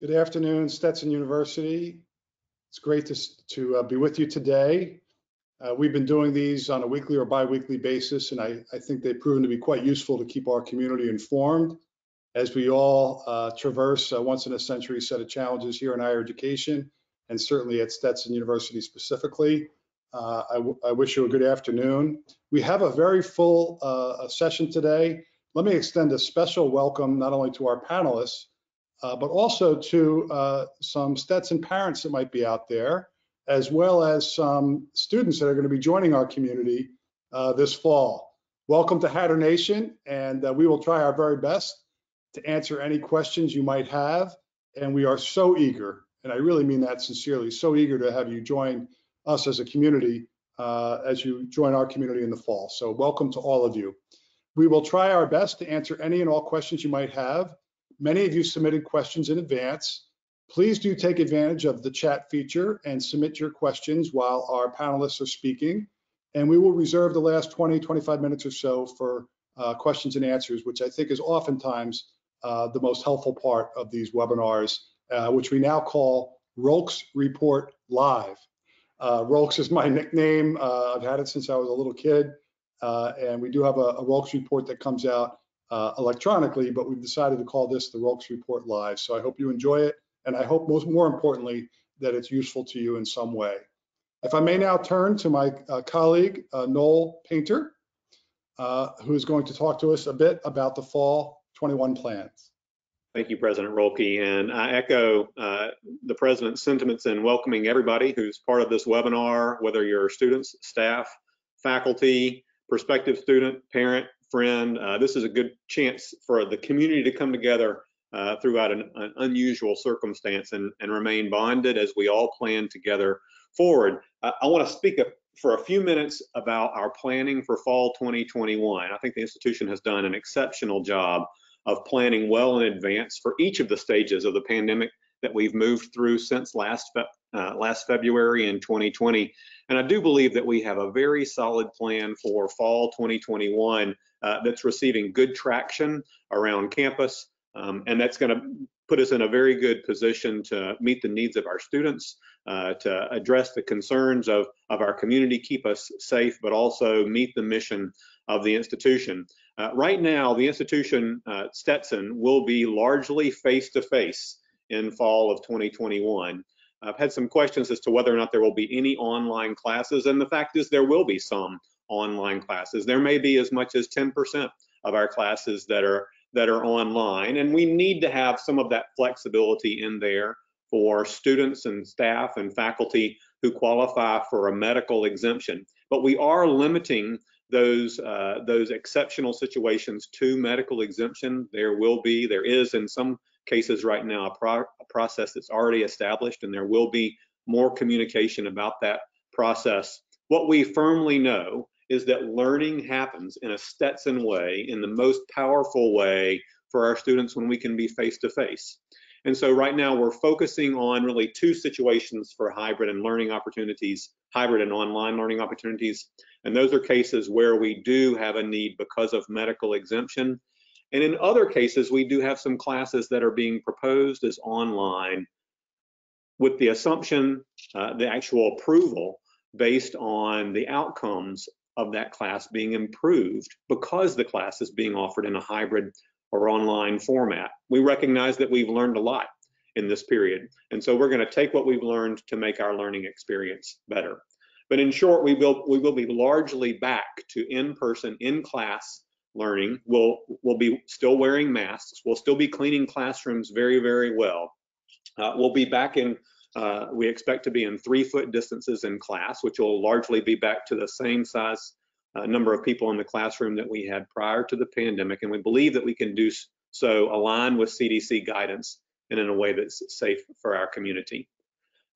Good afternoon, Stetson University. It's great to, to uh, be with you today. Uh, we've been doing these on a weekly or bi-weekly basis, and I, I, think they've proven to be quite useful to keep our community informed as we all uh, traverse a once in a century set of challenges here in higher education, and certainly at Stetson University specifically. Uh, I, wish you a good afternoon. We have a very full uh, session today. Let me extend a special welcome not only to our panelists, uh, but also to uh, some Stetson parents that might be out there, as well as some students that are going to be joining our community uh, this fall. Welcome to Hatter Nation, and uh, we will try our very best to answer any questions you might have. And we are so eager, and I really mean that sincerely, so eager to have you join us as a community uh, as you join our community in the fall. So welcome to all of you. We will try our best to answer any and all questions you might have. Many of you submitted questions in advance. Please do take advantage of the chat feature and submit your questions while our panelists are speaking. And we will reserve the last 20, 25 minutes or so for uh, questions and answers, which I think is oftentimes uh, the most helpful part of these webinars, uh, which we now call Rolk's Report Live. Uh, Rolk's is my nickname. Uh, I've had it since I was a little kid. Uh, and we do have a, a Rolk's report that comes out uh, electronically, but we've decided to call this the Rolk's Report Live. So I hope you enjoy it, and I hope most more importantly that it's useful to you in some way. If I may now turn to my uh, colleague, uh, Noel Painter, uh, who is going to talk to us a bit about the fall 21 plans. Thank you, President Roellke. And I echo uh, the President's sentiments in welcoming everybody who's part of this webinar, whether you're students, staff, faculty, prospective student, parent, friend. Uh, this is a good chance for the community to come together uh, throughout an, an, unusual circumstance and, and, remain bonded as we all plan together forward. I, I want to speak a, for a few minutes about our planning for fall 2021. I think the institution has done an exceptional job of planning well in advance for each of the stages of the pandemic that we've moved through since last fe uh, last February in 2020. And I do believe that we have a very solid plan for fall 2021 uh, that's receiving good traction around campus. Um, and that's going to put us in a very good position to meet the needs of our students, uh, to address the concerns of, of our community, keep us safe, but also meet the mission of the institution. Uh, right now, the institution, uh, Stetson, will be largely face-to-face -face in fall of 2021. I've had some questions as to whether or not there will be any online classes, and the fact is there will be some online classes. There may be as much as 10% of our classes that are that are online, and we need to have some of that flexibility in there for students and staff and faculty who qualify for a medical exemption. But we are limiting those uh, those exceptional situations to medical exemption. There will be, there is in some cases right now a, pro a process that's already established, and there will be more communication about that process. What we firmly know is that learning happens in a Stetson way, in the most powerful way for our students when we can be face to face. And so right now we're focusing on really two situations for hybrid and learning opportunities, hybrid and online learning opportunities. And those are cases where we do have a need because of medical exemption. And in other cases, we do have some classes that are being proposed as online with the assumption, uh, the actual approval based on the outcomes of that class being improved because the class is being offered in a hybrid or online format. We recognize that we've learned a lot in this period. And so we're going to take what we've learned to make our learning experience better. But in short, we will we will be largely back to in-person, in-class learning. We'll we'll be still wearing masks. We'll still be cleaning classrooms very very well. Uh, we'll be back in uh, we expect to be in three foot distances in class, which will largely be back to the same size uh, number of people in the classroom that we had prior to the pandemic. And we believe that we can do so aligned with CDC guidance and in a way that's safe for our community.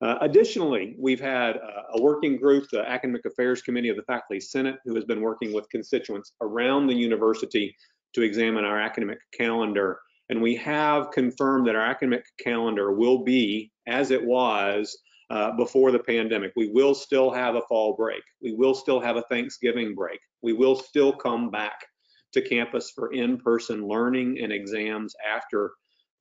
Uh, additionally, we've had uh, a working group, the Academic Affairs Committee of the Faculty Senate, who has been working with constituents around the university to examine our academic calendar and we have confirmed that our academic calendar will be as it was uh, before the pandemic. We will still have a fall break. We will still have a Thanksgiving break. We will still come back to campus for in-person learning and exams after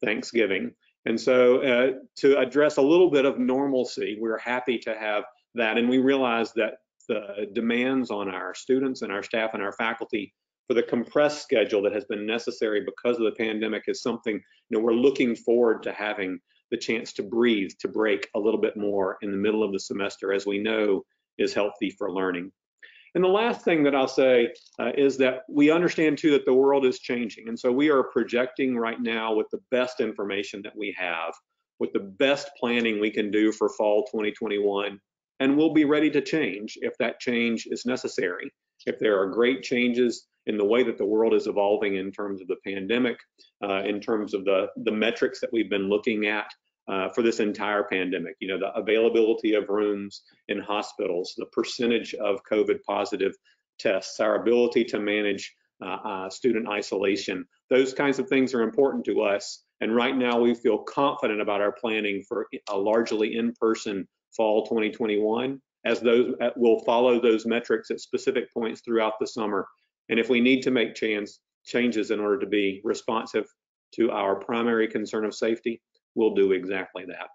Thanksgiving. And so uh, to address a little bit of normalcy, we're happy to have that. And we realize that the demands on our students and our staff and our faculty for the compressed schedule that has been necessary because of the pandemic is something, you know, we're looking forward to having the chance to breathe, to break a little bit more in the middle of the semester, as we know is healthy for learning. And the last thing that I'll say uh, is that we understand too that the world is changing. And so we are projecting right now with the best information that we have, with the best planning we can do for fall 2021. And we'll be ready to change if that change is necessary. If there are great changes in the way that the world is evolving in terms of the pandemic, uh, in terms of the, the metrics that we've been looking at uh, for this entire pandemic. You know, the availability of rooms in hospitals, the percentage of COVID positive tests, our ability to manage uh, uh, student isolation. Those kinds of things are important to us. And right now we feel confident about our planning for a largely in-person fall 2021 as those uh, will follow those metrics at specific points throughout the summer. And if we need to make chance, changes in order to be responsive to our primary concern of safety, we'll do exactly that.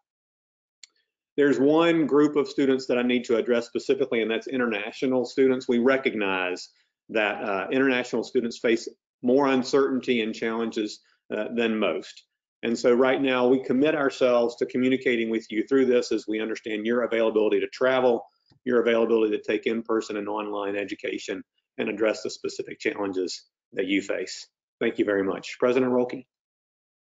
There's one group of students that I need to address specifically, and that's international students. We recognize that uh, international students face more uncertainty and challenges uh, than most. And so right now we commit ourselves to communicating with you through this as we understand your availability to travel, your availability to take in-person and online education and address the specific challenges that you face. Thank you very much. President Roellke.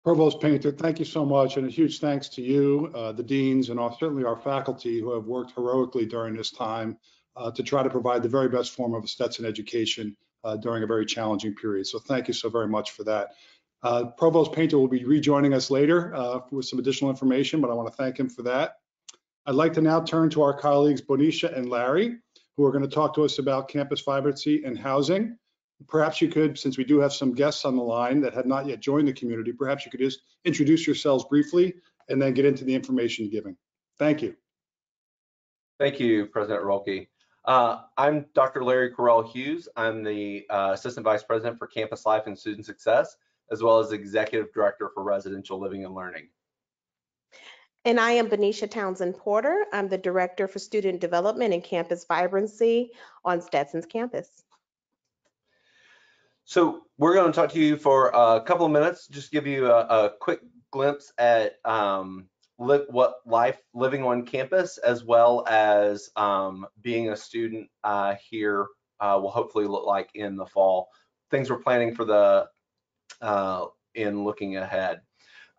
Provost Painter, thank you so much, and a huge thanks to you, uh, the deans, and certainly our faculty who have worked heroically during this time uh, to try to provide the very best form of Stetson education uh, during a very challenging period. So thank you so very much for that. Uh, Provost Painter will be rejoining us later uh, with some additional information, but I want to thank him for that. I'd like to now turn to our colleagues Bonisha and Larry, who are going to talk to us about campus vibrancy and housing perhaps you could, since we do have some guests on the line that had not yet joined the community, perhaps you could just introduce yourselves briefly and then get into the information giving. Thank you. Thank you, President Roellke. Uh, I'm Dr. Larry Correll Hughes. I'm the uh, Assistant Vice President for Campus Life and Student Success, as well as Executive Director for Residential Living and Learning. And I am Bonisha Townsend Porter. I'm the Director for Student Development and Campus Vibrancy on Stetson's campus. So we're going to talk to you for a couple of minutes, just give you a, a quick glimpse at um, li what life living on campus, as well as um, being a student uh, here uh, will hopefully look like in the fall. Things we're planning for the uh, in looking ahead.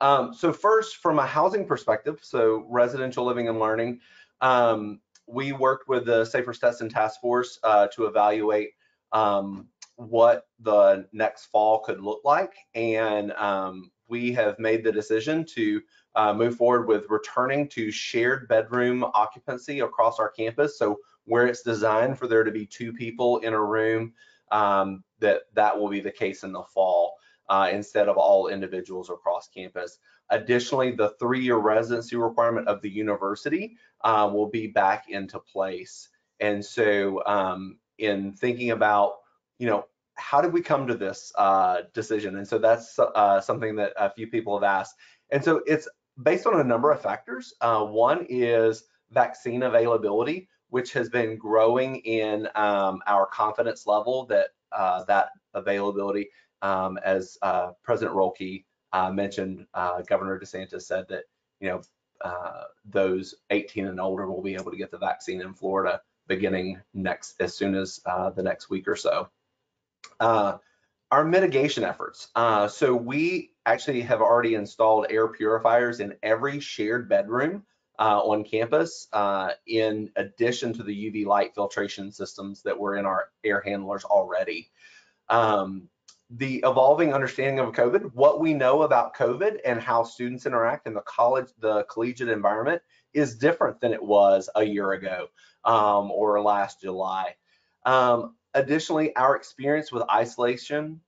Um, so first, from a housing perspective, so residential living and learning, um, we worked with the Safer Stetson Task Force uh, to evaluate um, what the next fall could look like. And um, we have made the decision to uh, move forward with returning to shared bedroom occupancy across our campus. So where it's designed for there to be two people in a room, um, that that will be the case in the fall uh, instead of all individuals across campus. Additionally, the three-year residency requirement of the university uh, will be back into place. And so um, in thinking about you know, how did we come to this uh, decision? And so that's uh, something that a few people have asked. And so it's based on a number of factors. Uh, one is vaccine availability, which has been growing in um, our confidence level that uh, that availability, um, as uh, President Roellke uh, mentioned, Governor DeSantis said that, you know, those 18 and older will be able to get the vaccine in Florida beginning next as soon as the next week or so. Uh, our mitigation efforts. Uh, so we actually have already installed air purifiers in every shared bedroom uh, on campus, uh, in addition to the UV light filtration systems that were in our air handlers already. Um, the evolving understanding of COVID, what we know about COVID and how students interact in the college, the collegiate environment is different than it was a year ago um, or last July. Um, Additionally, our experience with isolation,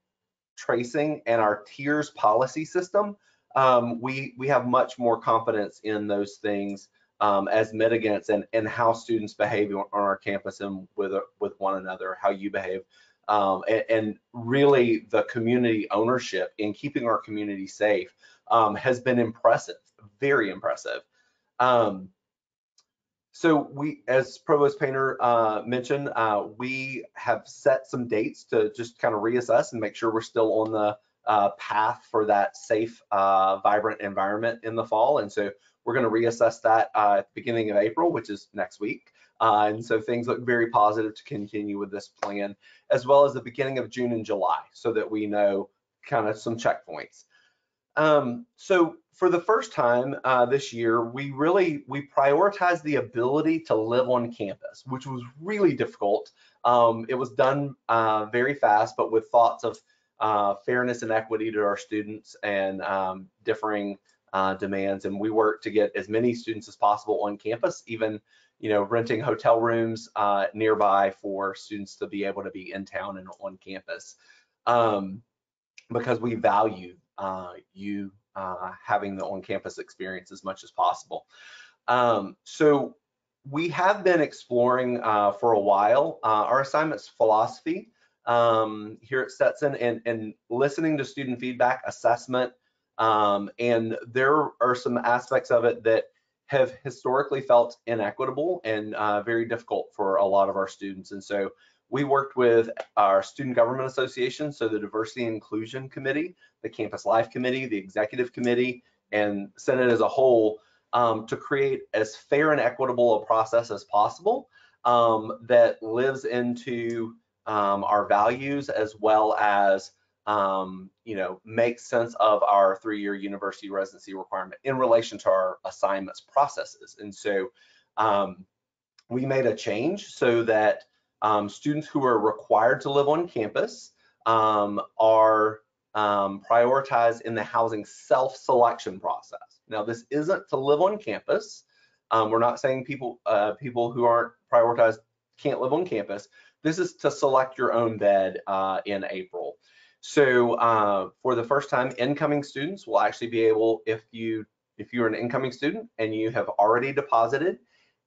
tracing, and our tiers policy system, um, we, we have much more confidence in those things um, as mitigants and, and how students behave on our campus and with, with one another, how you behave. Um, and, and, really the community ownership in keeping our community safe um, has been impressive. very impressive. Um, so we, as Provost Painter uh, mentioned, uh, we have set some dates to just kind of reassess and make sure we're still on the uh, path for that safe, uh, vibrant environment in the fall. And so we're going to reassess that uh, at the beginning of April, which is next week. Uh, and so things look very positive to continue with this plan, as well as the beginning of June and July, so that we know kind of some checkpoints. Um, so for the first time uh, this year, we really we prioritized the ability to live on campus, which was really difficult. Um, it was done uh, very fast, but with thoughts of uh, fairness and equity to our students and um, differing uh, demands. And we worked to get as many students as possible on campus, even you know renting hotel rooms uh, nearby for students to be able to be in town and on campus, um, because we value uh, you uh, having the on-campus experience as much as possible. Um, so we have been exploring uh, for a while uh, our assignments philosophy um, here at Stetson and, and listening to student feedback, assessment, um, and there are some aspects of it that have historically felt inequitable and uh, very difficult for a lot of our students. And so we worked with our Student Government Association, so the Diversity and Inclusion Committee, the Campus Life Committee, the Executive Committee, and Senate as a whole um, to create as fair and equitable a process as possible um, that lives into um, our values as well as um, you know makes sense of our three-year university residency requirement in relation to our assignments processes. And so um, we made a change so that um, students who are required to live on campus um, are um, prioritized in the housing self-selection process. Now, this isn't to live on campus. Um, we're not saying people uh, people who aren't prioritized can't live on campus. This is to select your own bed uh, in April. So uh, for the first time, incoming students will actually be able, if you if you're an incoming student and you have already deposited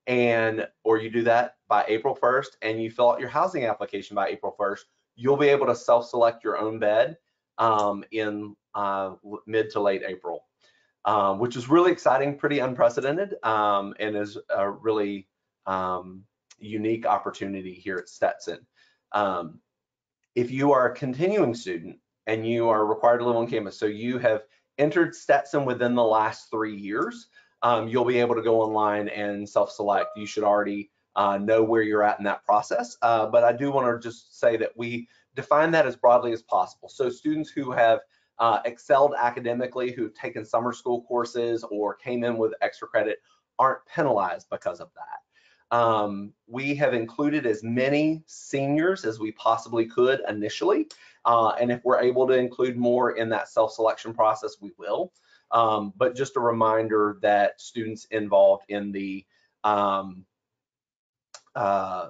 and or you do that by April 1st and you fill out your housing application by April 1st, you'll be able to self-select your own bed um, in uh, mid to late April, um, which is really exciting, pretty unprecedented, um, and is a really um, unique opportunity here at Stetson. Um, if you are a continuing student and you are required to live on campus, so you have entered Stetson within the last three years, um, you'll be able to go online and self-select. You should already uh, know where you're at in that process. Uh, but I do want to just say that we define that as broadly as possible. So students who have uh, excelled academically, who've taken summer school courses or came in with extra credit aren't penalized because of that. Um, we have included as many seniors as we possibly could initially. Uh, and if we're able to include more in that self-selection process, we will. Um, but just a reminder that students involved in the um, uh,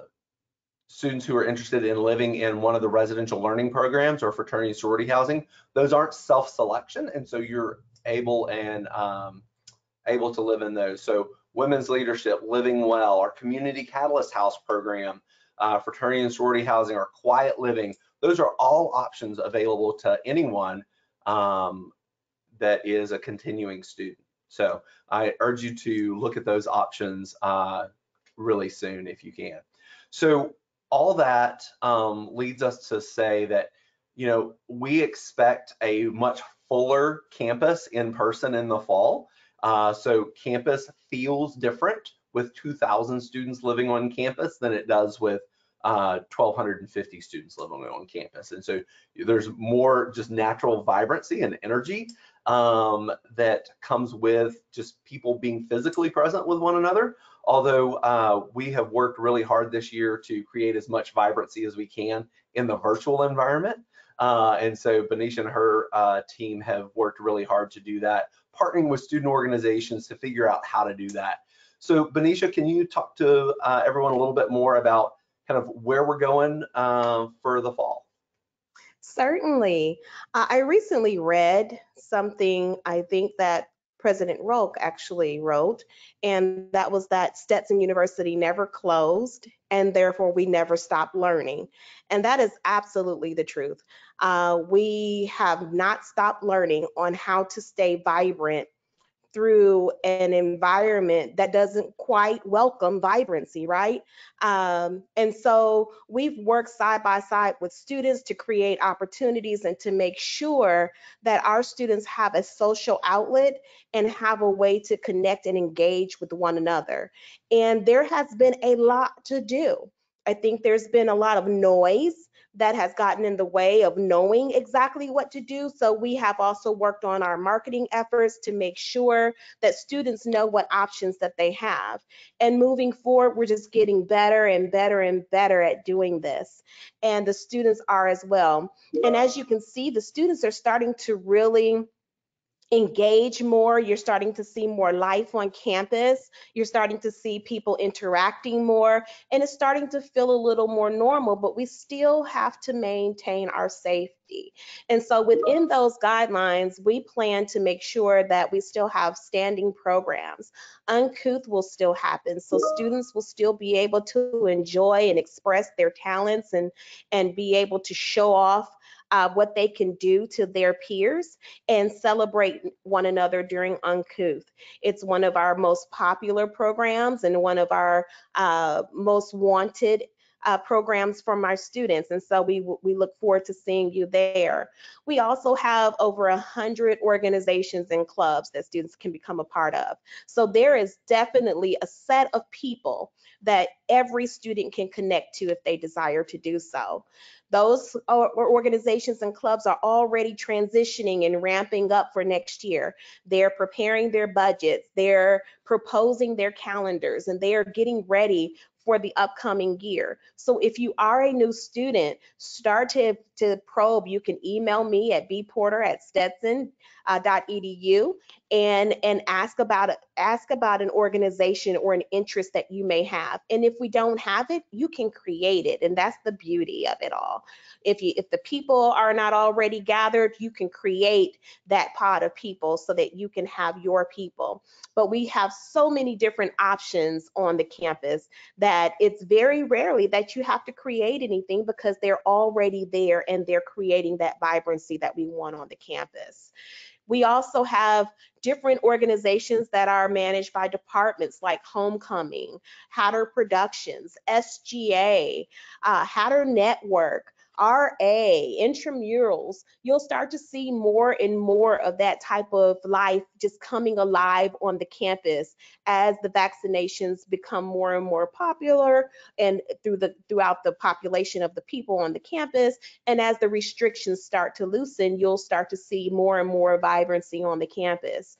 students who are interested in living in one of the residential learning programs or fraternity and sorority housing, those aren't self-selection, and so you're able and um, able to live in those. So women's leadership, living well, our community catalyst house program, uh, fraternity and sorority housing, or quiet living, those are all options available to anyone um, that is a continuing student. So I urge you to look at those options uh, really soon if you can. So all that um, leads us to say that, you know, we expect a much fuller campus in person in the fall. Uh, so campus feels different with 2,000 students living on campus than it does with uh, 1,250 students living on campus. And so there's more just natural vibrancy and energy um, that comes with just people being physically present with one another. Although uh, we have worked really hard this year to create as much vibrancy as we can in the virtual environment. Uh, and so Bonisha and her uh, team have worked really hard to do that, partnering with student organizations to figure out how to do that. So Bonisha, can you talk to uh, everyone a little bit more about kind of where we're going uh, for the fall? Certainly. I recently read something I think that President Rolk actually wrote, and that was that Stetson University never closed, and therefore we never stopped learning. And that is absolutely the truth. Uh, we have not stopped learning on how to stay vibrant through an environment that doesn't quite welcome vibrancy, right? Um, and so we've worked side by side with students to create opportunities and to make sure that our students have a social outlet and have a way to connect and engage with one another. And there has been a lot to do. I think there's been a lot of noise that has gotten in the way of knowing exactly what to do. So we have also worked on our marketing efforts to make sure that students know what options that they have. And moving forward, we're just getting better and better and better at doing this. And the students are as well. And as you can see, the students are starting to really engage more. You're starting to see more life on campus. You're starting to see people interacting more, and it's starting to feel a little more normal, but we still have to maintain our safety. And so within those guidelines, we plan to make sure that we still have standing programs. Uncouth will still happen, so students will still be able to enjoy and express their talents and, and be able to show off uh, what they can do to their peers and celebrate one another during Uncouth. It's one of our most popular programs and one of our uh, most wanted uh, programs from our students. And so we, we look forward to seeing you there. We also have over a hundred organizations and clubs that students can become a part of. So there is definitely a set of people that every student can connect to if they desire to do so. Those organizations and clubs are already transitioning and ramping up for next year. They're preparing their budgets, they're proposing their calendars, and they are getting ready for the upcoming year. So if you are a new student, start to, to probe. You can email me at bporter at stetson.edu uh, and, and ask about ask about an organization or an interest that you may have. And if we don't have it, you can create it. And that's the beauty of it all. If you if the people are not already gathered, you can create that pot of people so that you can have your people. But we have so many different options on the campus that it's very rarely that you have to create anything because they're already there and they're creating that vibrancy that we want on the campus. We also have different organizations that are managed by departments like Homecoming, Hatter Productions, SGA, uh, Hatter Network, RA, intramurals, you'll start to see more and more of that type of life just coming alive on the campus as the vaccinations become more and more popular and through the throughout the population of the people on the campus. And as the restrictions start to loosen you'll start to see more and more vibrancy on the campus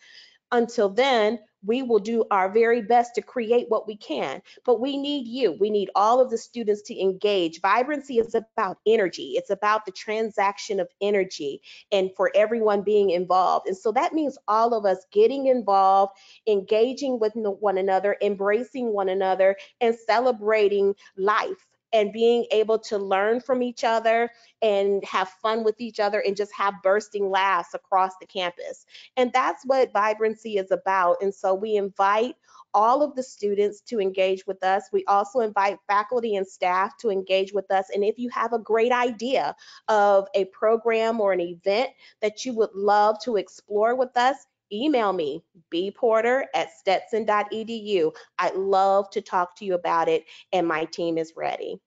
until then, we will do our very best to create what we can. But we need you. We need all of the students to engage. Vibrancy is about energy. It's about the transaction of energy and for everyone being involved. And so that means all of us getting involved, engaging with one another, embracing one another, and celebrating life and being able to learn from each other and have fun with each other and just have bursting laughs across the campus. And that's what vibrancy is about. And so we invite all of the students to engage with us. We also invite faculty and staff to engage with us. And if you have a great idea of a program or an event that you would love to explore with us, email me, bporter at stetson.edu. I'd love to talk to you about it, and my team is ready.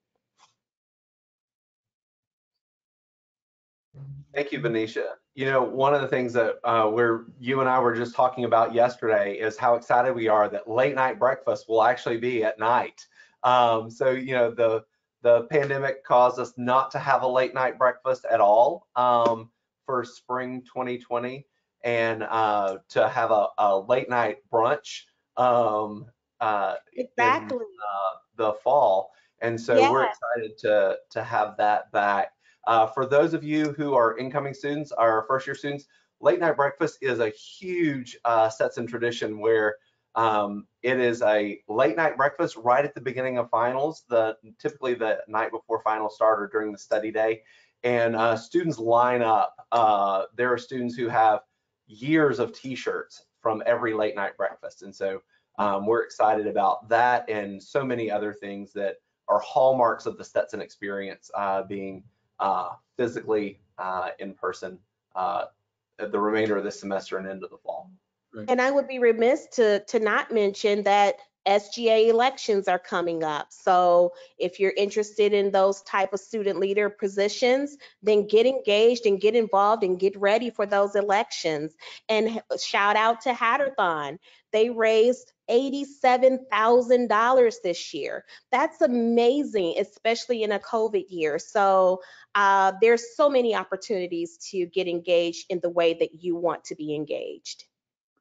Thank you, Bonisha. You know, one of the things that uh, we're you and I were just talking about yesterday is how excited we are that late night breakfast will actually be at night. Um, so you know, the the pandemic caused us not to have a late night breakfast at all um, for spring 2020, and uh, to have a, a, late night brunch um, uh, exactly in, uh, the fall. And so yes. we're excited to to have that back. Uh, for those of you who are incoming students, our first year students, late night breakfast is a huge uh, Stetson tradition where um, it is a late night breakfast right at the beginning of finals, the typically the night before finals start or during the study day. And uh, students line up. Uh, there are students who have years of t-shirts from every late night breakfast. And so um, we're excited about that and so many other things that are hallmarks of the Stetson experience uh, being physically uh, in person uh, the remainder of this semester and into the fall. Right. And I would be remiss to, to not mention that SGA elections are coming up. So if you're interested in those type of student leader positions, then get engaged and get involved and get ready for those elections. And shout out to Hatterthon. They raised $87,000 this year. That's amazing, especially in a COVID year. So uh, there's so many opportunities to get engaged in the way that you want to be engaged.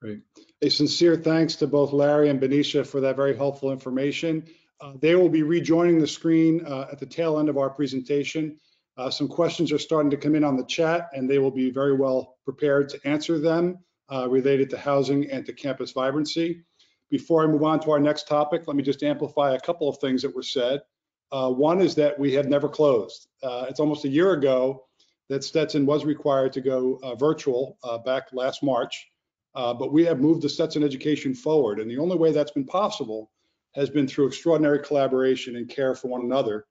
Great. A sincere thanks to both Larry and Bonisha for that very helpful information. Uh, They will be rejoining the screen uh, at the tail end of our presentation. Uh, Some questions are starting to come in on the chat, and they will be very well prepared to answer them uh, related to housing and to campus vibrancy. Before I move on to our next topic, let me just amplify a couple of things that were said. Uh, One is that we have never closed. Uh, It's almost a year ago that Stetson was required to go uh, virtual uh, back last March. But we have moved the Stetson education forward. And the only way that's been possible has been through extraordinary collaboration and care for one another.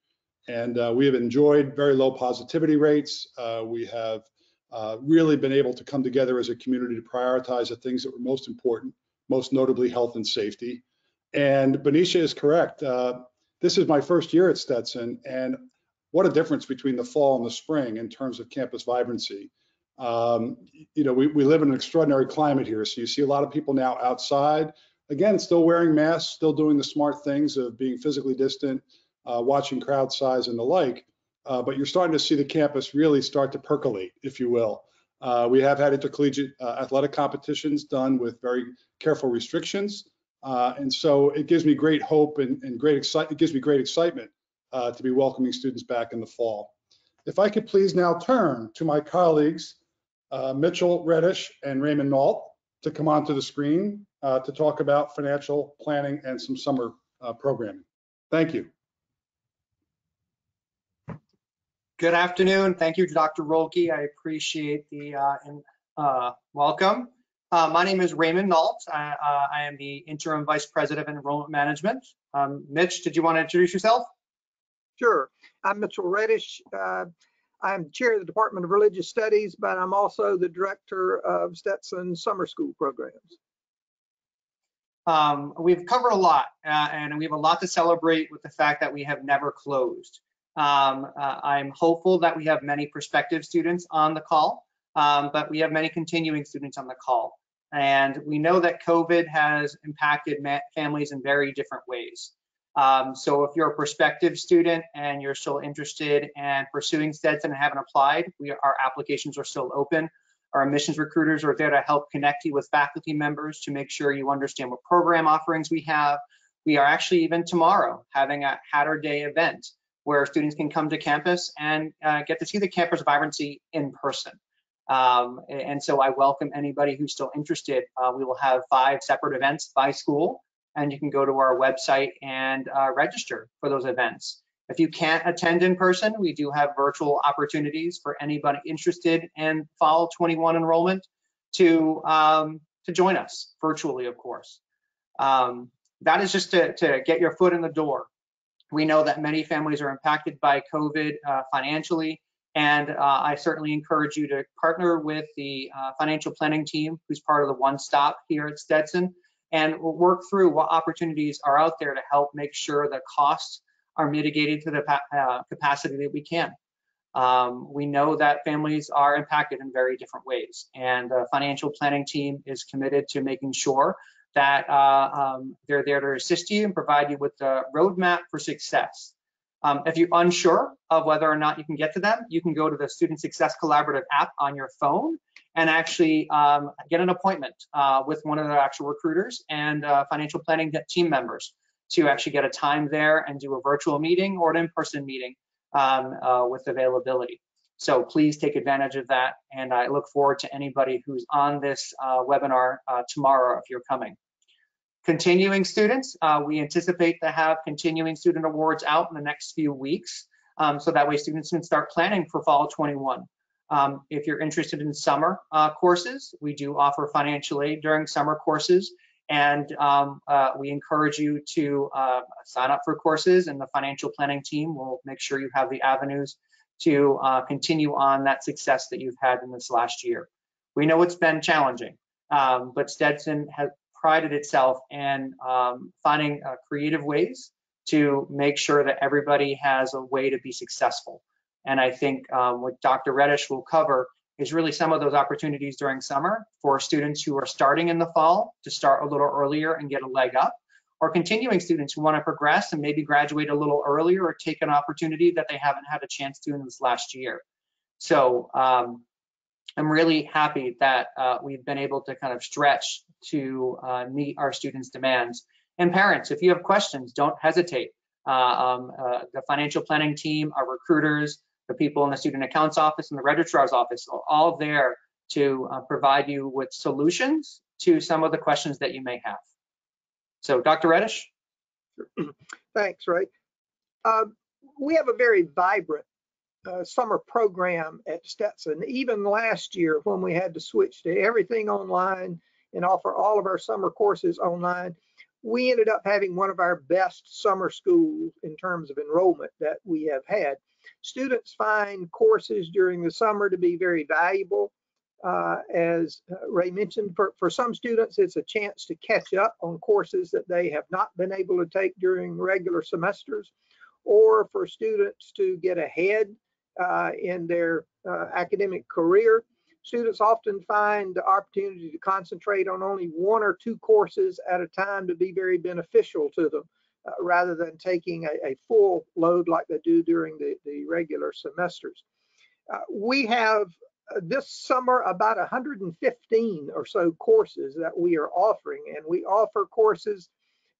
And we have enjoyed very low positivity rates. We have uh, really been able to come together as a community to prioritize the things that were most important, most notably health and safety. And Bonisha is correct. Uh, this is my first year at Stetson, and what a difference between the fall and the spring in terms of campus vibrancy. Um, you know, we, we live in an extraordinary climate here. So you see a lot of people now outside, again, still wearing masks, still doing the smart things of being physically distant, uh, watching crowd size and the like. Uh, but you're starting to see the campus really start to percolate, if you will. Uh, we have had intercollegiate uh, athletic competitions done with very careful restrictions. Uh, and so it gives me great hope and, and great excitement. It gives me great excitement uh, to be welcoming students back in the fall. If I could please now turn to my colleagues, uh, Mitchell Reddish and Raymond Nault to come onto the screen to talk about financial planning and some summer programming. Thank you. Good afternoon. Thank you to Dr. Roellke. I appreciate the uh, in- uh, welcome. Uh, My name is Raymond Nault. I uh, I am the interim vice president of enrollment management. Um, Mitch, did you want to introduce yourself? Sure. I'm Mitchell Reddish. Uh, I'm chair of the Department of Religious Studies, but I'm also the director of Stetson Summer School Programs. Um, We've covered a lot, uh, and we have a lot to celebrate with the fact that we have never closed. Um, uh, I'm hopeful that we have many prospective students on the call, um, but we have many continuing students on the call. And we know that COVID has impacted families in very different ways. Um, so if you're a prospective student and you're still interested in pursuing Stetson and haven't applied, we, our applications are still open. Our admissions recruiters are there to help connect you with faculty members to make sure you understand what program offerings we have. We are actually even tomorrow having a Hatter Day event where students can come to campus and uh, get to see the campus vibrancy in person. Um, and so I welcome anybody who's still interested. Uh, we will have five separate events by school, and you can go to our website and uh, register for those events. If you can't attend in person, we do have virtual opportunities for anybody interested in Fall 21 enrollment to um, to join us virtually, of course. Um, that is just to, to get your foot in the door. We know that many families are impacted by COVID uh, financially, and uh, I certainly encourage you to partner with the uh, financial planning team, who's part of the One Stop here at Stetson, and we'll work through what opportunities are out there to help make sure that costs are mitigated to the uh, capacity that we can. Um, we know that families are impacted in very different ways, and the financial planning team is committed to making sure that uh, um, they're there to assist you and provide you with the roadmap for success. Um, if you're unsure of whether or not you can get to them, you can go to the Student Success Collaborative app on your phone and actually um, get an appointment uh, with one of the actual recruiters and uh, financial planning team members to actually get a time there and do a virtual meeting or an in-person meeting um, uh, with availability. So please take advantage of that. And I look forward to anybody who's on this uh, webinar uh, tomorrow if you're coming. Continuing students, uh, we anticipate to have continuing student awards out in the next few weeks. Um, so that way students can start planning for fall 21. Um, if you're interested in summer uh, courses, we do offer financial aid during summer courses. And um, uh, we encourage you to uh, sign up for courses and the financial planning team will make sure you have the avenues to uh, continue on that success that you've had in this last year. We know it's been challenging. Um, but Stetson has prided itself in um, finding uh, creative ways to make sure that everybody has a way to be successful. And I think um, what Dr. Reddish will cover is really some of those opportunities during summer for students who are starting in the fall to start a little earlier and get a leg up, or continuing students who want to progress and maybe graduate a little earlier or take an opportunity that they haven't had a chance to in this last year. So um, I'm really happy that uh, we've been able to kind of stretch to uh, meet our students' demands. And parents, if you have questions, don't hesitate. Uh, um, uh, the financial planning team, our recruiters, the people in the student accounts office and the registrar's office are all there to uh, provide you with solutions to some of the questions that you may have. So Dr. Reddish? Thanks, Ray. Uh, we have a very vibrant summer program at Stetson. Even last year, when we had to switch to everything online and offer all of our summer courses online, we ended up having one of our best summer schools in terms of enrollment that we have had. Students find courses during the summer to be very valuable. Uh, as Ray mentioned, for, for some students, it's a chance to catch up on courses that they have not been able to take during regular semesters, or for students to get ahead in their uh, academic career. Students often find the opportunity to concentrate on only one or two courses at a time to be very beneficial to them. Uh, rather than taking a, a, full load like they do during the, the regular semesters. Uh, we have uh, this summer about 115 or so courses that we are offering, and we offer courses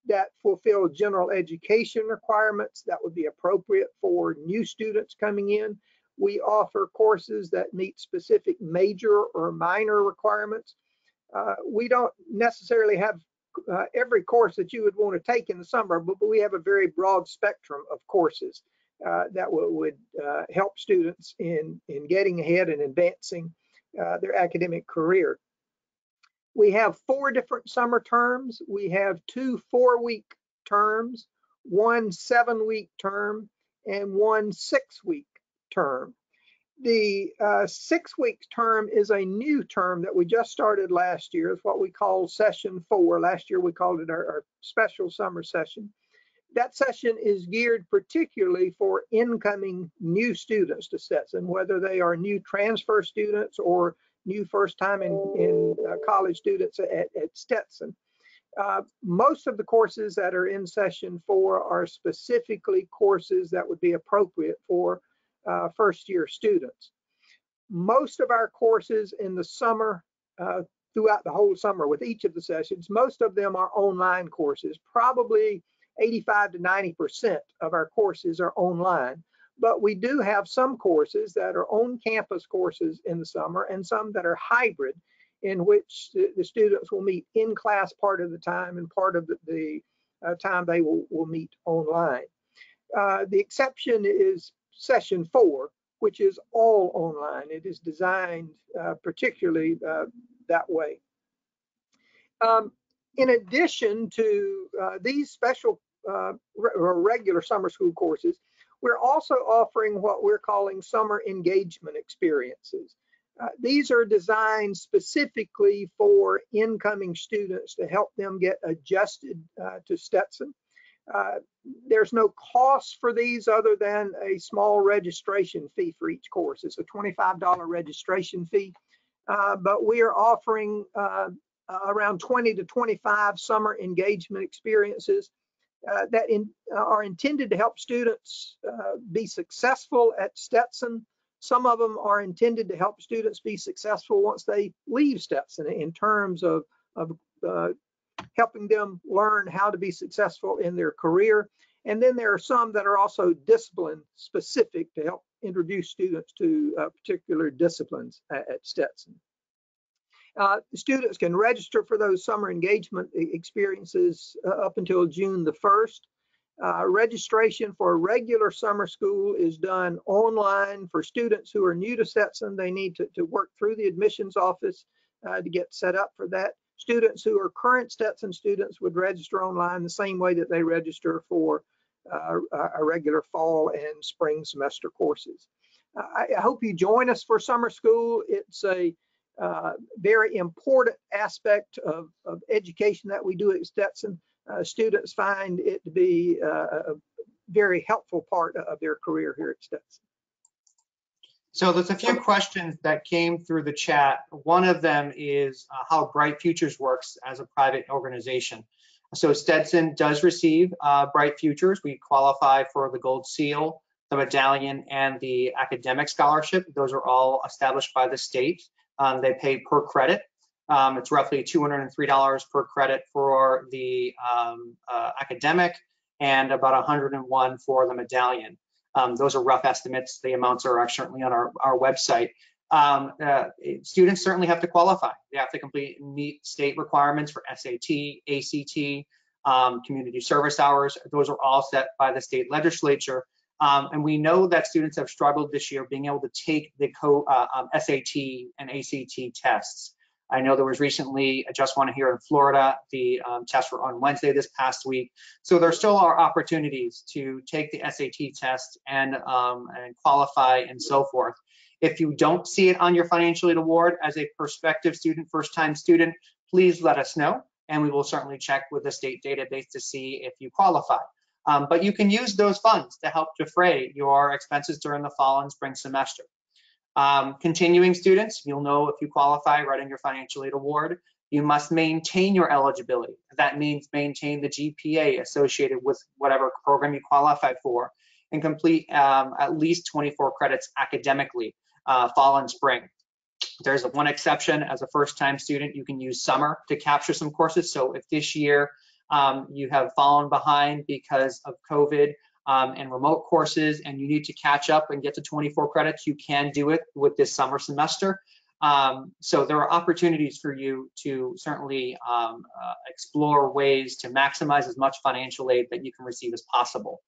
that fulfill general education requirements that would be appropriate for new students coming in. We offer courses that meet specific major or minor requirements. Uh, we don't necessarily have uh, every course that you would want to take in the summer, but, but we have a very broad spectrum of courses uh, that would uh, help students in, in getting ahead and advancing uh, their academic career. We have four different summer terms. We have two four-week terms, one seven-week term, and one six-week term. The uh, six week term is a new term that we just started last year. It's what we call session four. Last year we called it our, our special summer session. That session is geared particularly for incoming new students to Stetson, whether they are new transfer students or new first time in, in uh, college students at, at Stetson. Uh, most of the courses that are in session four are specifically courses that would be appropriate for uh, first year students. Most of our courses in the summer, uh, throughout the whole summer with each of the sessions, most of them are online courses. Probably 85 to 90% of our courses are online, but we do have some courses that are on campus courses in the summer and some that are hybrid in which the, students will meet in class part of the time and part of the, the uh, time they will, will meet online. Uh, the exception is session four, which is all online. It is designed uh, particularly uh, that way. Um, in addition to uh, these special uh, re regular summer school courses, we're also offering what we're calling summer engagement experiences. Uh, these are designed specifically for incoming students to help them get adjusted uh, to Stetson. Uh, there's no cost for these other than a small registration fee for each course. It's a $25 registration fee, uh, but we are offering uh, around 20 to 25 summer engagement experiences uh, that in, are intended to help students uh, be successful at Stetson. Some of them are intended to help students be successful once they leave Stetson in terms of, of uh, helping them learn how to be successful in their career. And then there are some that are also discipline specific to help introduce students to uh, particular disciplines at, at Stetson. Uh, students can register for those summer engagement experiences uh, up until June the 1st. Uh, registration for a regular summer school is done online for students who are new to Stetson. They need to, to work through the admissions office uh, to get set up for that students who are current Stetson students would register online the same way that they register for uh, a regular fall and spring semester courses. I, I, hope you join us for summer school. It's a uh, very important aspect of, of education that we do at Stetson. Uh, students find it to be uh, a very helpful part of their career here at Stetson. So there's a few questions that came through the chat. One of them is uh, how Bright Futures works as a private organization. So Stetson does receive uh, Bright Futures. We qualify for the Gold Seal, the Medallion, and the Academic Scholarship. Those are all established by the state. Um, they pay per credit. Um, it's roughly $203 per credit for the um, uh, academic and about 101 for the medallion. Um, those are rough estimates. The amounts are certainly on our, our website. Um, uh, students certainly have to qualify. They have to complete meet state requirements for SAT, ACT, um, community service hours. Those are all set by the state legislature. Um, and we know that students have struggled this year being able to take the co, uh, um, SAT and ACT tests. I know there was recently a just one here in Florida. The um, tests were on Wednesday this past week. So there still are opportunities to take the SAT test and, um, and qualify and so forth. If you don't see it on your financial aid award as a prospective student, first time student, please let us know and we will certainly check with the state database to see if you qualify. Um, but you can use those funds to help defray your expenses during the fall and spring semester. Um, continuing students, you'll know if you qualify right in your financial aid award. You must maintain your eligibility. That means maintain the GPA associated with whatever program you qualify for and complete um, at least 24 credits academically, uh, fall and spring. There's one exception as a first time student, you can use summer to capture some courses. So if this year um, you have fallen behind because of COVID um, and remote courses and you need to catch up and get to 24 credits, you can do it with this summer semester. Um, so there are opportunities for you to certainly um, uh, explore ways to maximize as much financial aid that you can receive as possible.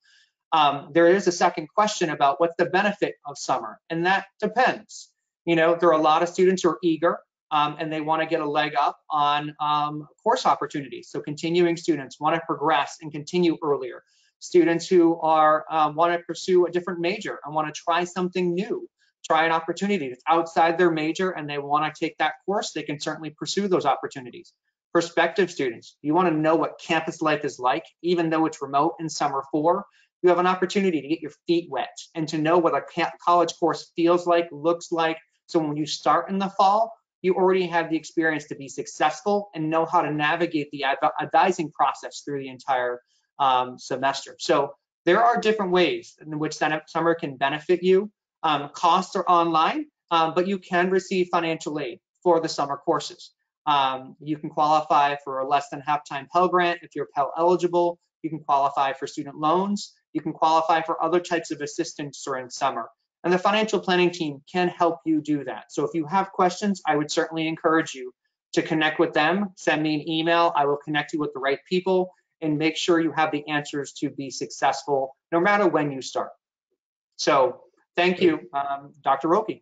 Um, there is a second question about what's the benefit of summer, and that depends. You know, there are a lot of students who are eager um, and they want to get a leg up on um, course opportunities. So continuing students want to progress and continue earlier. Students who are um, want to pursue a different major and want to try something new, try an opportunity that's outside their major and they want to take that course, they can certainly pursue those opportunities. Prospective students, you want to know what campus life is like, even though it's remote in summer four, you have an opportunity to get your feet wet and to know what a college course feels like, looks like. So when you start in the fall, you already have the experience to be successful and know how to navigate the advising process through the entire um, semester. So there are different ways in which summer can benefit you. Um, costs are online, um, but you can receive financial aid for the summer courses. Um, you can qualify for a less than half-time Pell Grant if you're Pell eligible. You can qualify for student loans. You can qualify for other types of assistance during summer. And the financial planning team can help you do that. So if you have questions, I would certainly encourage you to connect with them. Send me an email. I will connect you with the right people and make sure you have the answers to be successful no matter when you start. So thank you, um, Dr. Roellke.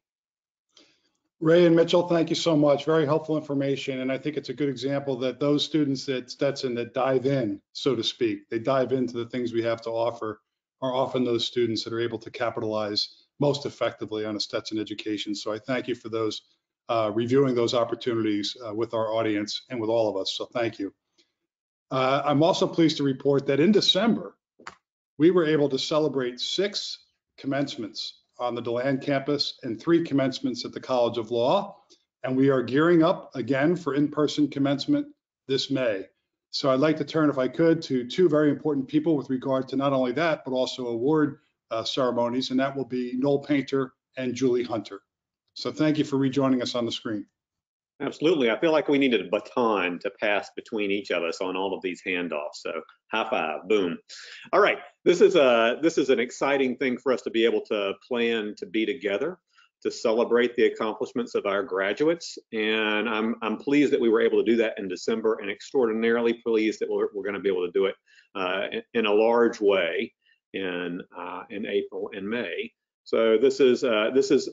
Ray and Mitchell, thank you so much. Very helpful information. And I think it's a good example that those students at Stetson that dive in, so to speak, they dive into the things we have to offer are often those students that are able to capitalize most effectively on a Stetson education. So I thank you for those uh, reviewing those opportunities uh, with our audience and with all of us. So thank you. Uh, I'm also pleased to report that in December, we were able to celebrate six commencements on the DeLand campus and three commencements at the College of Law. And we are gearing up again for in-person commencement this May. So I'd like to turn, if I could, to two very important people with regard to not only that, but also award uh, ceremonies, and that will be Noel Painter and Julie Hunter. So thank you for rejoining us on the screen. Absolutely. I feel like we needed a baton to pass between each of us on all of these handoffs. So high five, boom. All right, this is a this is an exciting thing for us to be able to plan to be together to celebrate the accomplishments of our graduates. And I'm I'm pleased that we were able to do that in December, and extraordinarily pleased that we're, we're going to be able to do it uh, in, in, a large way in uh, in April and May. So this is uh, this is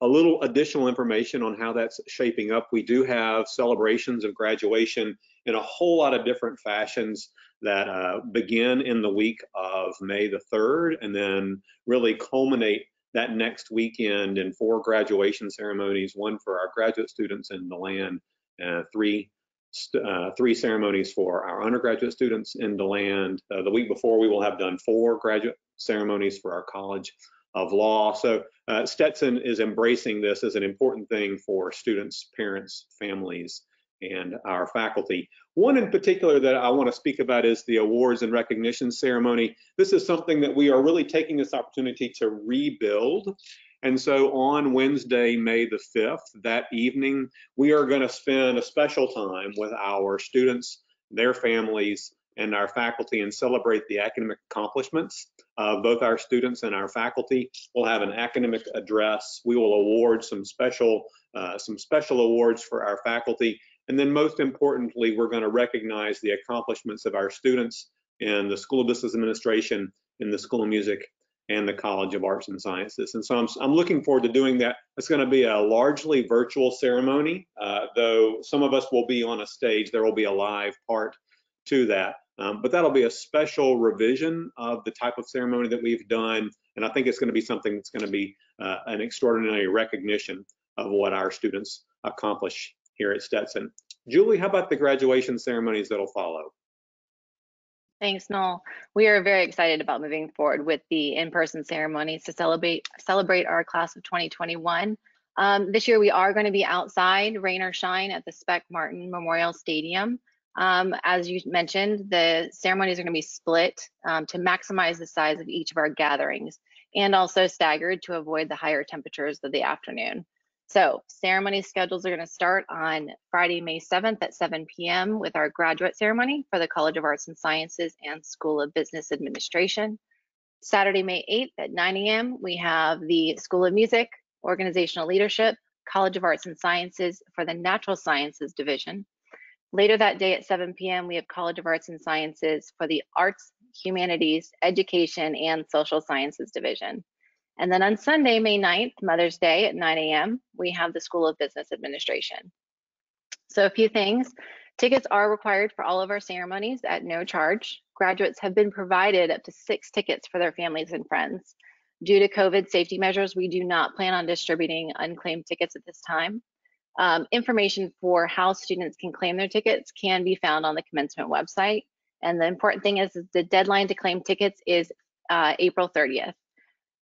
a little additional information on how that's shaping up. We do have celebrations of graduation in a whole lot of different fashions that uh, begin in the week of May the 3rd and then really culminate that next weekend in four graduation ceremonies, one for our graduate students in Deland, uh, three uh, three ceremonies for our undergraduate students in Deland. Uh, the week before, we will have done four graduate ceremonies for our College of Law. So uh, Stetson is embracing this as an important thing for students, parents, families, and our faculty. One in particular that I want to speak about is the awards and recognition ceremony. This is something that we are really taking this opportunity to rebuild. And so on Wednesday, May the 5th, that evening, we are going to spend a special time with our students, their families, and our faculty and celebrate the academic accomplishments of both our students and our faculty. We'll have an academic address. We will award some special, uh, some special awards for our faculty. And then most importantly, we're going to recognize the accomplishments of our students in the School of Business Administration, in the School of Music, and the College of Arts and Sciences. And so I'm, I'm looking forward to doing that. It's going to be a largely virtual ceremony, uh, though some of us will be on a stage. There will be a live part to that. Um, but that'll be a special revision of the type of ceremony that we've done. And I think it's going to be something that's going to be uh, an extraordinary recognition of what our students accomplish here at Stetson. Julie, how about the graduation ceremonies that'll follow? Thanks, Noel. We are very excited about moving forward with the in-person ceremonies to celebrate celebrate our class of 2021. Um, this year we are going to be outside, rain or shine, at the Spec Martin Memorial Stadium. Um, as you mentioned, the ceremonies are going to be split um, to maximize the size of each of our gatherings and also staggered to avoid the higher temperatures of the afternoon. So ceremony schedules are going to start on Friday, May 7th at 7 p.m. with our graduate ceremony for the College of Arts and Sciences and School of Business Administration. Saturday, May 8th at 9 a.m. we have the School of Music, Organizational Leadership, College of Arts and Sciences for the Natural Sciences Division. Later that day at 7 p.m., we have College of Arts and Sciences for the Arts, Humanities, Education, and Social Sciences Division. And then on Sunday, May 9th, Mother's Day at 9 a.m., we have the School of Business Administration. So a few things. Tickets are required for all of our ceremonies at no charge. Graduates have been provided up to six tickets for their families and friends. Due to COVID safety measures, we do not plan on distributing unclaimed tickets at this time. Um, information for how students can claim their tickets can be found on the commencement website. And the important thing is, the deadline to claim tickets is uh, April 30th.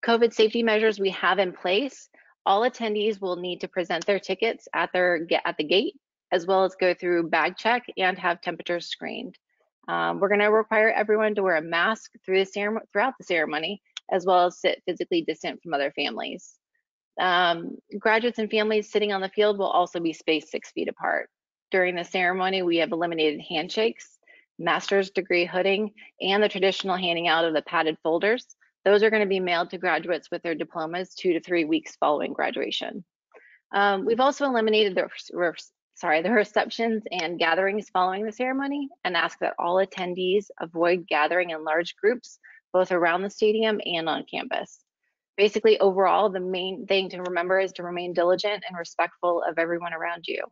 COVID safety measures we have in place, all attendees will need to present their tickets at their at the gate, as well as go through bag check and have temperatures screened. Um, we're going to require everyone to wear a mask through the throughout the ceremony, as well as sit physically distant from other families. Um, graduates and families sitting on the field will also be spaced six feet apart. During the ceremony, we have eliminated handshakes, master's degree hooding, and the traditional handing out of the padded folders. Those are going to be mailed to graduates with their diplomas two to three weeks following graduation. Um, we've also eliminated the sorry the receptions and gatherings following the ceremony and ask that all attendees avoid gathering in large groups both around the stadium and on campus. Basically, overall, the main thing to remember is to remain diligent and respectful of everyone around you.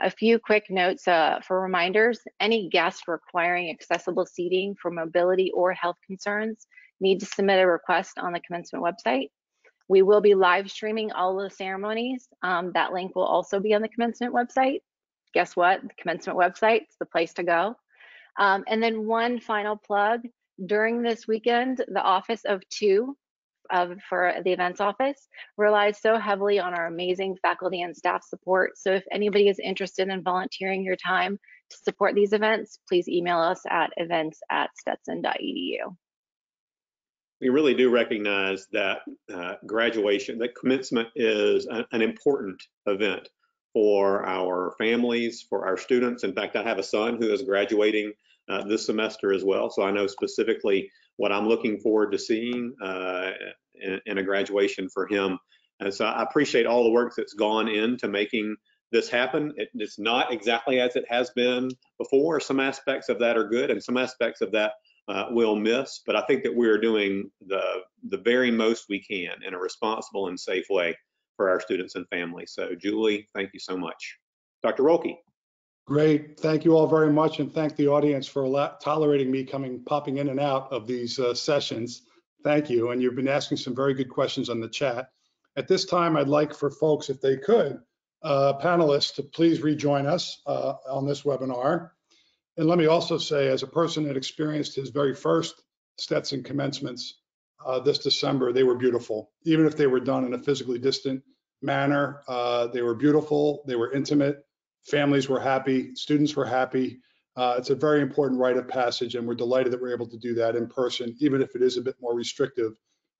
A few quick notes uh, for reminders, any guests requiring accessible seating for mobility or health concerns need to submit a request on the commencement website. We will be live streaming all the ceremonies. Um, that link will also be on the commencement website. Guess what? The commencement website is the place to go. Um, and then one final plug, during this weekend, the Office of Two of, for the events office relies so heavily on our amazing faculty and staff support. So if anybody is interested in volunteering your time to support these events, please email us at events at stetson.edu we really do recognize that uh, graduation, that commencement is a, an important event for our families, for our students. In fact, I have a son who is graduating uh, this semester as well. So I know specifically what I'm looking forward to seeing uh, in, in, a graduation for him. And so I appreciate all the work that's gone into making this happen. It, it's not exactly as it has been before. Some aspects of that are good and some aspects of that uh, will miss, but I think that we're doing the, the very most we can in a responsible and safe way for our students and families. So Julie, thank you so much. Dr. Roellke. Great. Thank you all very much and thank the audience for tolerating me coming, popping in and out of these uh, sessions. Thank you. And you've been asking some very good questions on the chat. At this time, I'd like for folks, if they could, uh, panelists to please rejoin us uh, on this webinar. And let me also say, as a person that experienced his very first Stetson commencements uh, this December, they were beautiful. Even if they were done in a physically distant manner, uh, they were beautiful, they were intimate, families were happy, students were happy. Uh, it's a very important rite of passage, and we're delighted that we're able to do that in person, even if it is a bit more restrictive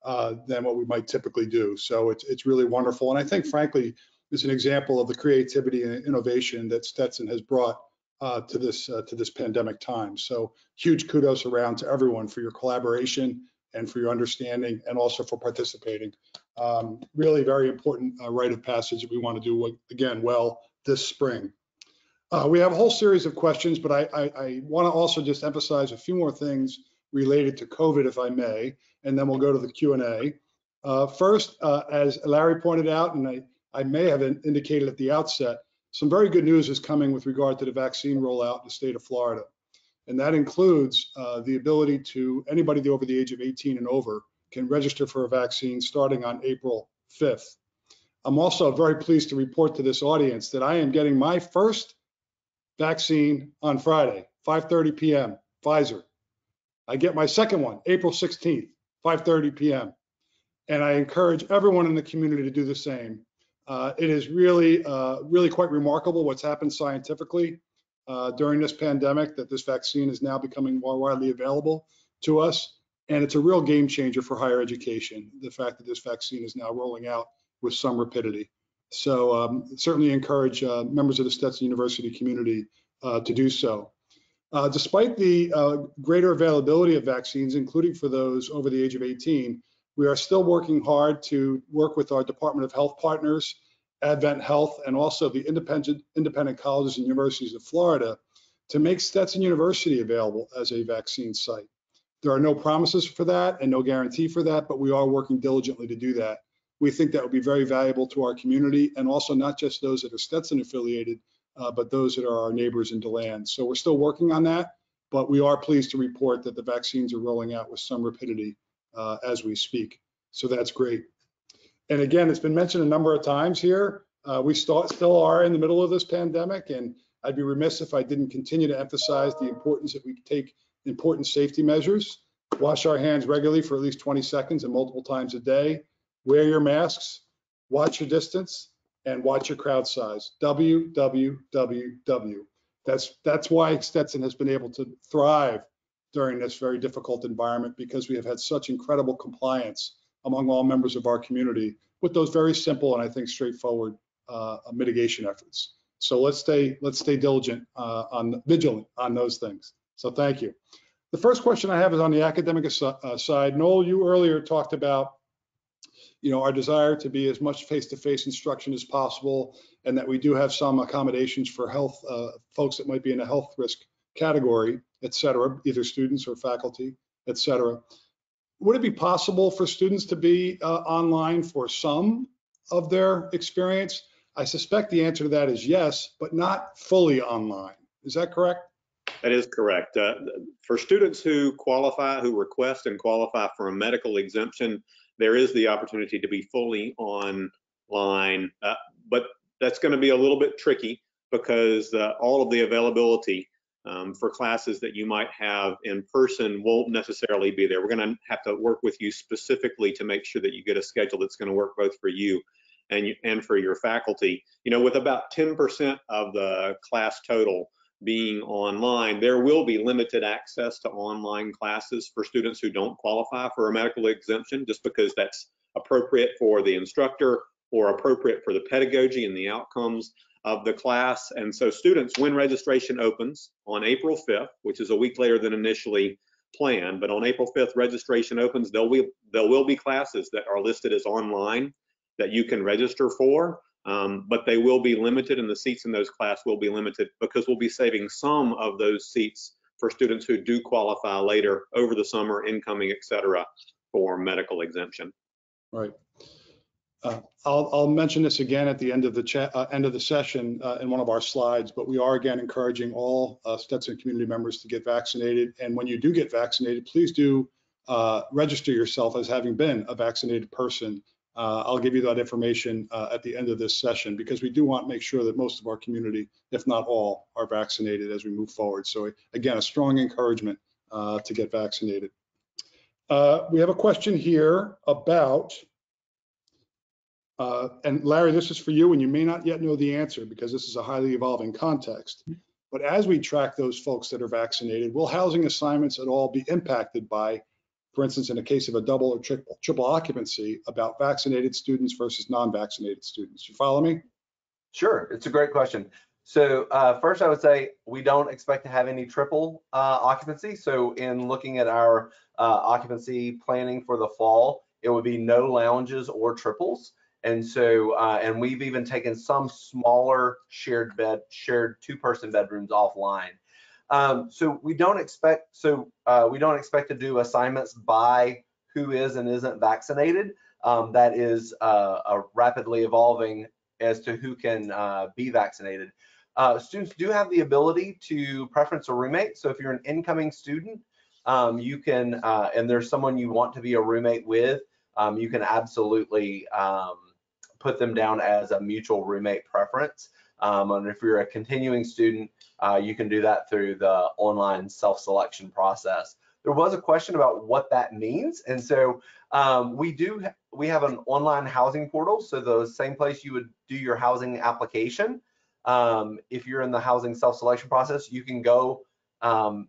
uh, than what we might typically do. So it's, it's really wonderful. And I think, frankly, is an example of the creativity and innovation that Stetson has brought uh, to this uh, to this pandemic time. So huge kudos around to everyone for your collaboration and for your understanding and also for participating. Um, really very important uh, rite of passage that we want to do again well this spring. Uh, we have a whole series of questions, but I, I, I want to also just emphasize a few more things related to COVID, if I may, and then we'll go to the Q&A. Uh, first, uh, as Larry pointed out, and I, I may have indicated at the outset, some very good news is coming with regard to the vaccine rollout in the state of Florida. And that includes uh, the ability to anybody over the age of 18 and over can register for a vaccine starting on April 5th. I'm also very pleased to report to this audience that I am getting my first vaccine on Friday, 5:30 p.m. Pfizer. I get my second one April 16th, 5:30 p.m. And I encourage everyone in the community to do the same. Uh, it is really, uh, really quite remarkable what's happened scientifically uh, during this pandemic that this vaccine is now becoming more widely available to us. And it's a real game changer for higher education, the fact that this vaccine is now rolling out with some rapidity. So um, certainly encourage uh, members of the Stetson University community uh, to do so. Uh, despite the greater availability of vaccines, including for those over the age of 18, we are still working hard to work with our Department of Health partners, Advent Health, and also the independent, independent colleges and universities of Florida to make Stetson University available as a vaccine site. There are no promises for that and no guarantee for that, but we are working diligently to do that. We think that would be very valuable to our community and also not just those that are Stetson affiliated, uh, but those that are our neighbors in DeLand. So we're still working on that, but we are pleased to report that the vaccines are rolling out with some rapidity uh, as we speak. So that's great. And again, it's been mentioned a number of times here. Uh, we still, still are in the middle of this pandemic, and I'd be remiss if I didn't continue to emphasize the importance that we take important safety measures. Wash our hands regularly for at least 20 seconds and multiple times a day. Wear your masks, watch your distance, and watch your crowd size. WWWW. That's that's why Stetson has been able to thrive during this very difficult environment because we have had such incredible compliance among all members of our community with those very simple and I think straightforward uh, mitigation efforts. So let's stay let's stay diligent uh, on vigilant on those things. So thank you. The first question I have is on the academic uh, side. Noel, you earlier talked about you know our desire to be as much face-to-face instruction as possible, and that we do have some accommodations for health uh, folks that might be in a health risk category et cetera, either students or faculty, et cetera. Would it be possible for students to be uh, online for some of their experience? I suspect the answer to that is yes, but not fully online. Is that correct? That is correct. Uh, for students who qualify, who request and qualify for a medical exemption, there is the opportunity to be fully online, uh, but that's going to be a little bit tricky because uh, all of the availability um, for classes that you might have in person won't necessarily be there. We're going to have to work with you specifically to make sure that you get a schedule that's going to work both for you and and for your faculty. You know, with about 10% of the class total being online, there will be limited access to online classes for students who don't qualify for a medical exemption just because that's appropriate for the instructor or appropriate for the pedagogy and the outcomes of the class. And so students, when registration opens on April 5th, which is a week later than initially planned, but on April 5th, registration opens, there will, there will be classes that are listed as online that you can register for, um, but they will be limited and the seats in those class will be limited because we'll be saving some of those seats for students who do qualify later over the summer, incoming, et cetera, for medical exemption. Right. Uh, I'll, I'll, mention this again at the end of the chat, uh, end of the session uh, in one of our slides, but we are again encouraging all uh, Stetson community members to get vaccinated. And when you do get vaccinated, please do uh, register yourself as having been a vaccinated person. I'll give you that information at the end of this session because we do want to make sure that most of our community, if not all, are vaccinated as we move forward. So again, a strong encouragement to get vaccinated. We have a question here about, uh, and Larry, this is for you, and you may not yet know the answer because this is a highly evolving context. But as we track those folks that are vaccinated, will housing assignments at all be impacted by, for instance, in a case of a double or triple, triple occupancy, about vaccinated students versus non-vaccinated students? You follow me? Sure, it's a great question. So uh, first, I would say we don't expect to have any triple uh, occupancy. So in looking at our uh, occupancy planning for the fall, it would be no lounges or triples. And so, uh, and we've even taken some smaller shared bed, shared two-person bedrooms offline. Um, so we don't expect, so uh, we don't expect to do assignments by who is and isn't vaccinated. Um, that is uh, a rapidly evolving as to who can be vaccinated. Uh, students do have the ability to preference a roommate. So if you're an incoming student, um, you can, uh, and there's someone you want to be a roommate with, um, you can absolutely um, put them down as a mutual roommate preference. Um, and if you're a continuing student, uh, you can do that through the online self-selection process. There was a question about what that means. And so um, we do, we have an online housing portal. So the same place you would do your housing application, um, if you're in the housing self-selection process, you can go um,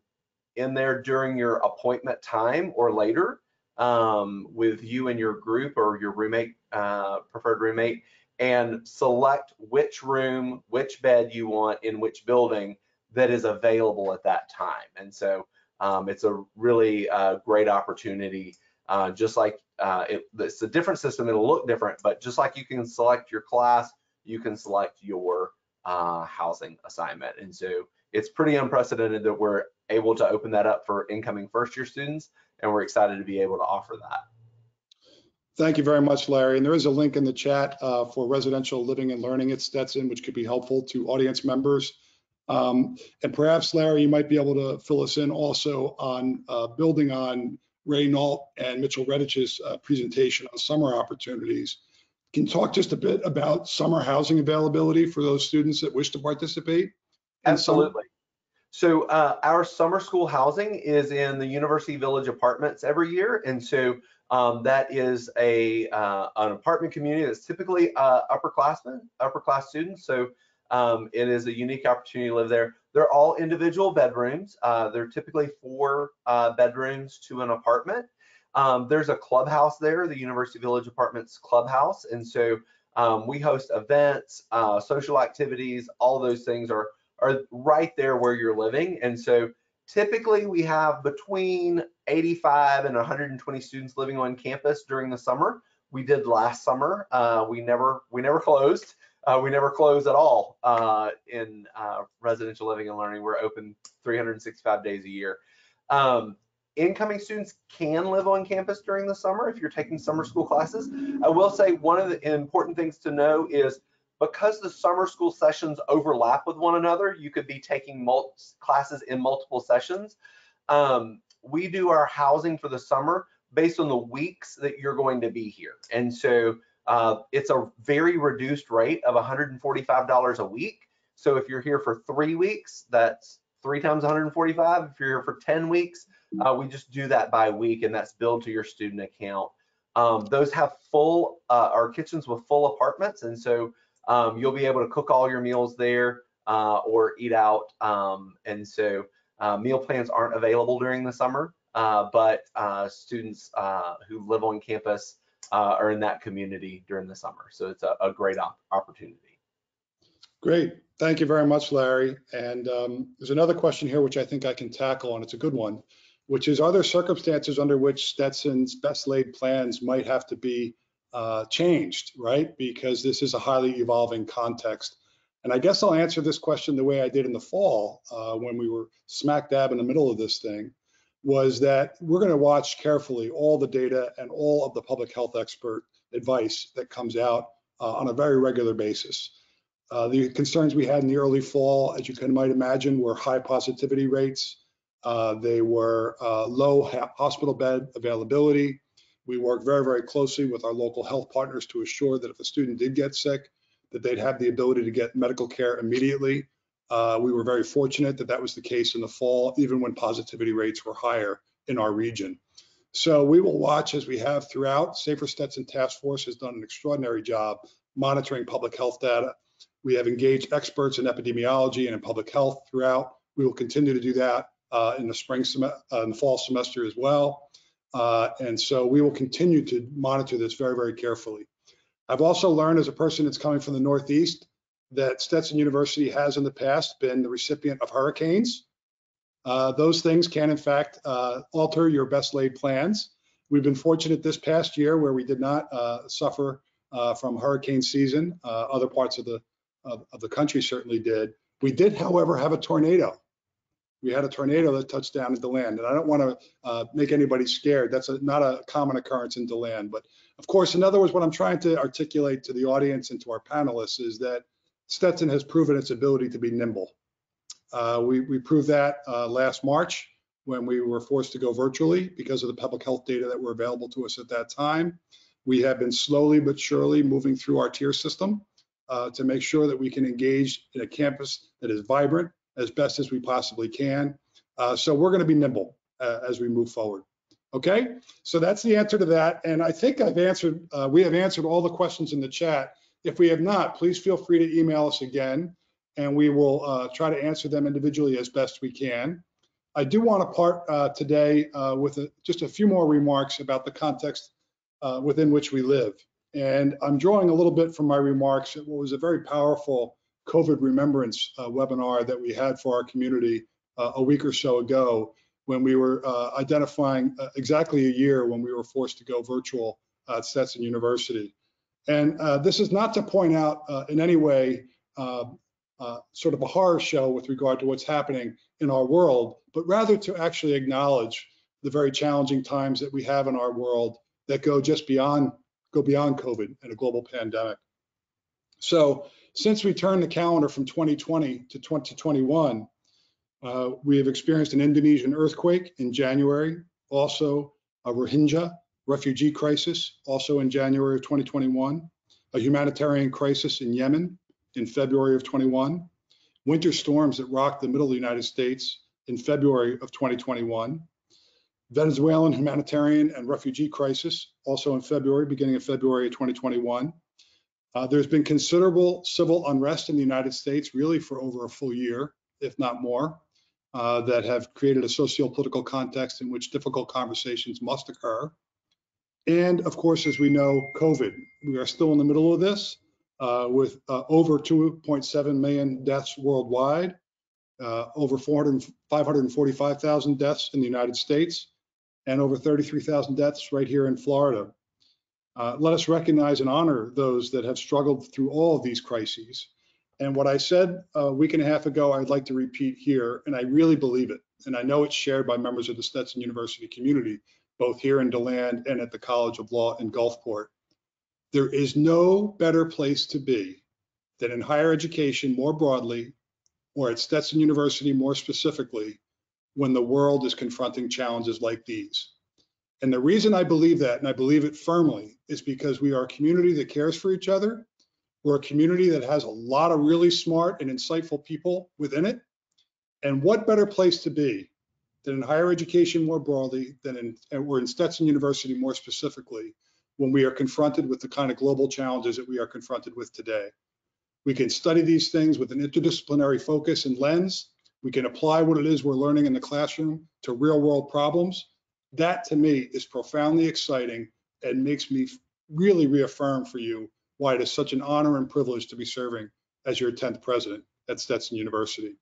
in there during your appointment time or later um, with you and your group or your roommate, uh, preferred roommate, and select which room, which bed you want in which building that is available at that time. And so um, it's a really uh, great opportunity. Uh, just like uh, it, it's a different system, it'll look different, but just like you can select your class, you can select your uh, housing assignment. And so it's pretty unprecedented that we're able to open that up for incoming first year students, and we're excited to be able to offer that. Thank you very much, Larry. And there is a link in the chat uh, for residential living and learning at Stetson, which could be helpful to audience members. Um, and perhaps, Larry, you might be able to fill us in also on uh, building on Ray Nault and Mitchell Reddish's uh, presentation on summer opportunities. Can you talk just a bit about summer housing availability for those students that wish to participate? Absolutely. So uh, our summer school housing is in the University Village apartments every year. And so um, that is a uh, an apartment community that's typically uh, upperclassmen, upper class students. So um, it is a unique opportunity to live there. They're all individual bedrooms. Uh, they're typically four uh, bedrooms to an apartment. Um, there's a clubhouse there, the University Village Apartments clubhouse. And so um, we host events, uh, social activities, all those things are, are right there where you're living. And so typically we have between 85 and 120 students living on campus during the summer. We did last summer. Uh, we never we never closed. Uh, we never close at all uh, in uh, residential living and learning. We're open 365 days a year. Um, incoming students can live on campus during the summer if you're taking summer school classes. I will say one of the important things to know is because the summer school sessions overlap with one another, you could be taking classes in multiple sessions. Um, we do our housing for the summer based on the weeks that you're going to be here. And so uh, it's a very reduced rate of $145 a week. So if you're here for three weeks, that's three times 145. If you're here for 10 weeks, uh, we just do that by week and that's billed to your student account. Um, those have full, uh, our kitchens with full apartments. And so um, you'll be able to cook all your meals there uh, or eat out. Um, and so uh, meal plans aren't available during the summer, uh, but uh, students who live on campus are in that community during the summer. So it's a, a great op opportunity. Great. Thank you very much, Larry. And um, there's another question here, which I think I can tackle, and it's a good one which is are there circumstances under which Stetson's best laid plans might have to be uh, changed, right? Because this is a highly evolving context. And I guess I'll answer this question the way I did in the fall uh, when we were smack dab in the middle of this thing, was that we're going to watch carefully all the data and all of the public health expert advice that comes out uh, on a very regular basis. Uh, the concerns we had in the early fall, as you can might imagine, were high positivity rates, Uh, They were uh, low ha- hospital bed availability. We worked very, very closely with our local health partners to assure that if a student did get sick, that they'd have the ability to get medical care immediately. Uh, We were very fortunate that that was the case in the fall, even when positivity rates were higher in our region. So we will watch as we have throughout. Safer Stetson Task Force has done an extraordinary job monitoring public health data. We have engaged experts in epidemiology and in public health throughout. We will continue to do that uh, in the spring, sem- uh, in the fall semester as well. Uh, And so we will continue to monitor this very, very carefully. I've also learned as a person that's coming from the Northeast that Stetson University has in the past been the recipient of hurricanes. Uh, Those things can in fact uh, alter your best laid plans. We've been fortunate this past year where we did not uh, suffer uh, from hurricane season. Uh, Other parts of the, of of the country certainly did. We did, however, have a tornado. We had a tornado that touched down in DeLand. and I don't want to make anybody scared. That's a- not a common occurrence in DeLand. But of course, in other words, what I'm trying to articulate to the audience and to our panelists is that Stetson has proven its ability to be nimble. Uh, We, we proved that uh, last March when we were forced to go virtually because of the public health data that were available to us at that time. We have been slowly but surely moving through our tier system uh, to make sure that we can engage in a campus that is vibrant as best as we possibly can. Uh, So we're going to be nimble uh, as we move forward. Okay, so that's the answer to that. And I think I've answered, uh, we have answered all the questions in the chat. If we have not, please feel free to email us again and we will uh, try to answer them individually as best we can. I do want to part uh, today uh, with a- just a few more remarks about the context within which we live. And I'm drawing a little bit from my remarks at what was a very powerful COVID remembrance uh, webinar that we had for our community uh, a week or so ago when we were uh, identifying exactly a year when we were forced to go virtual at Stetson University. And this is not to point out in any way sort of a horror show with regard to what's happening in our world, but rather to actually acknowledge the very challenging times that we have in our world that go just beyond go beyond COVID and a global pandemic. So since we turned the calendar from 2020 to 2021, uh, we have experienced an Indonesian earthquake in January, also a Rohingya refugee crisis, also in January of 2021, a humanitarian crisis in Yemen in February of 21, winter storms that rocked the middle of the United States in February of 2021, Venezuelan humanitarian and refugee crisis, also in February, beginning of February of 2021. Uh, there's been considerable civil unrest in the United States, really for over a full year, if not more, uh, that have created a socio-political context in which difficult conversations must occur. And of course, as we know, COVID. We are still in the middle of this uh, with uh, over 2.7 million deaths worldwide, uh, over 400, 545,000 deaths in the United States, and over 33,000 deaths right here in Florida. Uh, let us recognize and honor those that have struggled through all of these crises. And what I said a week and a half ago, I'd like to repeat here, and I really believe it. And I know it's shared by members of the Stetson University community, both here in DeLand and at the College of Law in Gulfport. There is no better place to be than in higher education more broadly, or at Stetson University more specifically, when the world is confronting challenges like these. And the reason I believe that, and I believe it firmly, is because we are a community that cares for each other. We're a community that has a lot of really smart and insightful people within it. And what better place to be than in higher education more broadly, than in, we're in Stetson University more specifically, when we are confronted with the kind of global challenges that we are confronted with today. We can study these things with an interdisciplinary focus and lens. We can apply what it is we're learning in the classroom to real world problems. That to me is profoundly exciting and makes me really reaffirm for you why it is such an honor and privilege to be serving as your 10th president at Stetson University.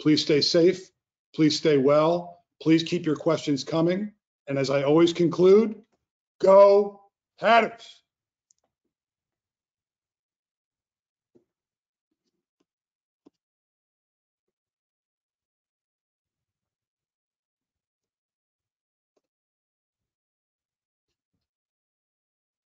Please stay safe. Please stay well. Please keep your questions coming. And as I always conclude, go Hatters.